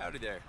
Howdy there.